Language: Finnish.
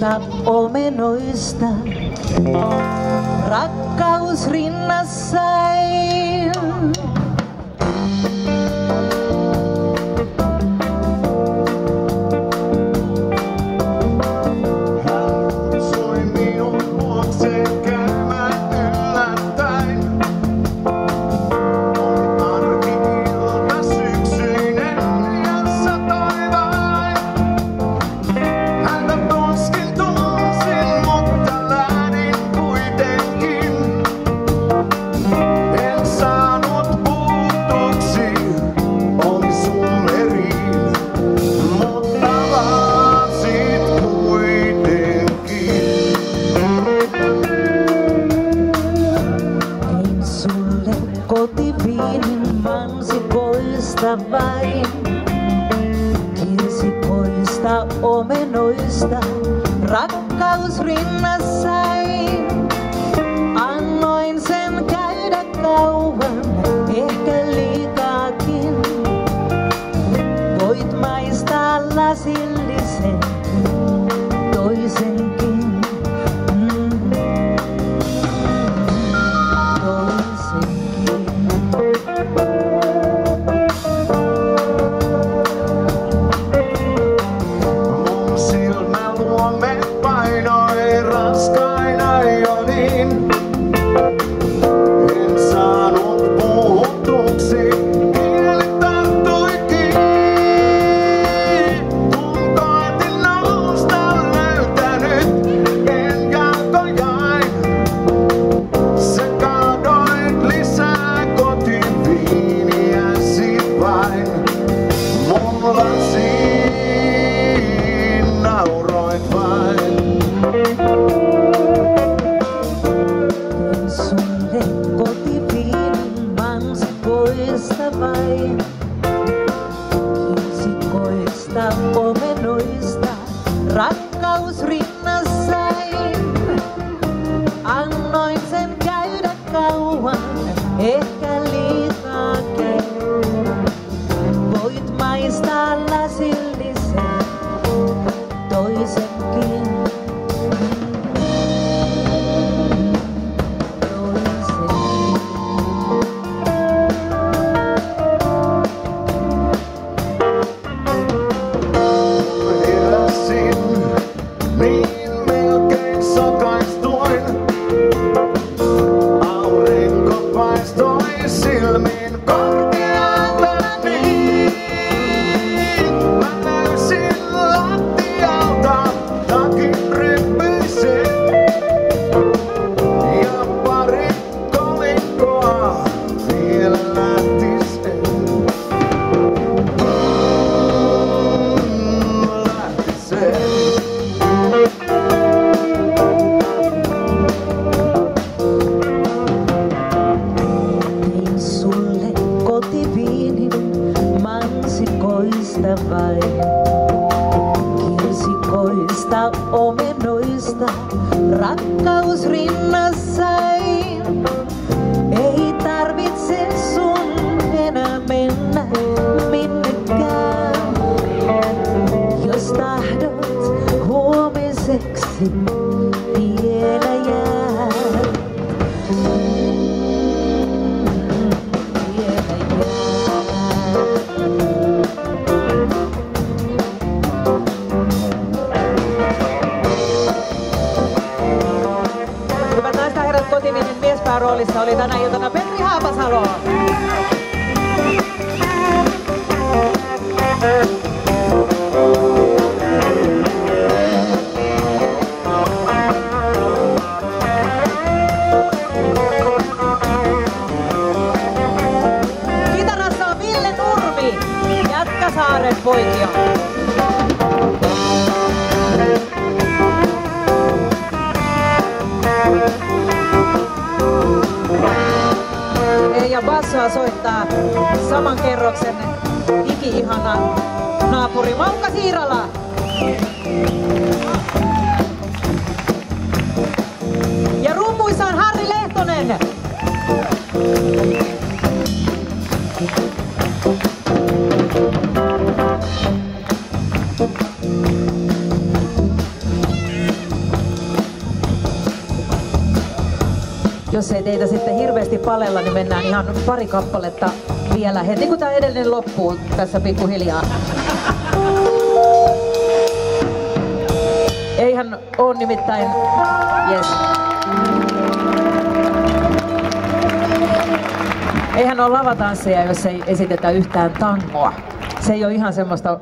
muista omenoista. Rakkaus rinnassa omenoista rakkaus rinnassain. Annoin sen käydä kauan. one. ¿Eh? Hey. herbei. Kirsikoista, omenoista, rakkaus rinnassain. Ei tarvitse sun enää mennä minnekään, jos tahdot huomiseksi. pääroolissa oli tänä iltana Petri Haapasalo. Kitarassa on Ville poikia. ja bassoa soittaa saman kerroksen iki-ihana naapuri Maukka Siirala. Jos ei teitä sitten hirveästi palella, niin mennään ihan pari kappaletta vielä heti kun tämä edellinen loppuu tässä pikkuhiljaa. Eihän on nimittäin... Yes. Eihän ole lavatansseja, jos ei esitetä yhtään tangoa. Se ei ole ihan semmoista